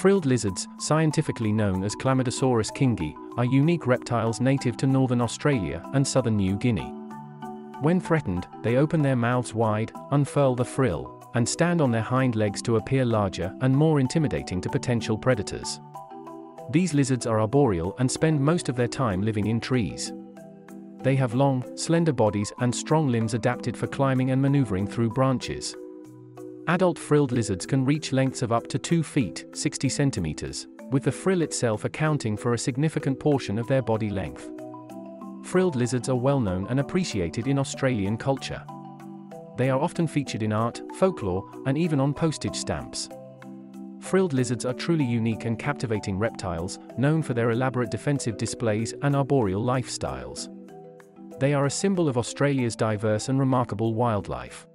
Frilled lizards, scientifically known as Chlamydosaurus kingii, are unique reptiles native to northern Australia and southern New Guinea. When threatened, they open their mouths wide, unfurl the frill, and stand on their hind legs to appear larger and more intimidating to potential predators. These lizards are arboreal and spend most of their time living in trees. They have long, slender bodies and strong limbs adapted for climbing and maneuvering through branches. Adult frilled lizards can reach lengths of up to 2 feet, 60 centimeters, with the frill itself accounting for a significant portion of their body length. Frilled lizards are well known and appreciated in Australian culture. They are often featured in art, folklore, and even on postage stamps. Frilled lizards are truly unique and captivating reptiles, known for their elaborate defensive displays and arboreal lifestyles. They are a symbol of Australia's diverse and remarkable wildlife.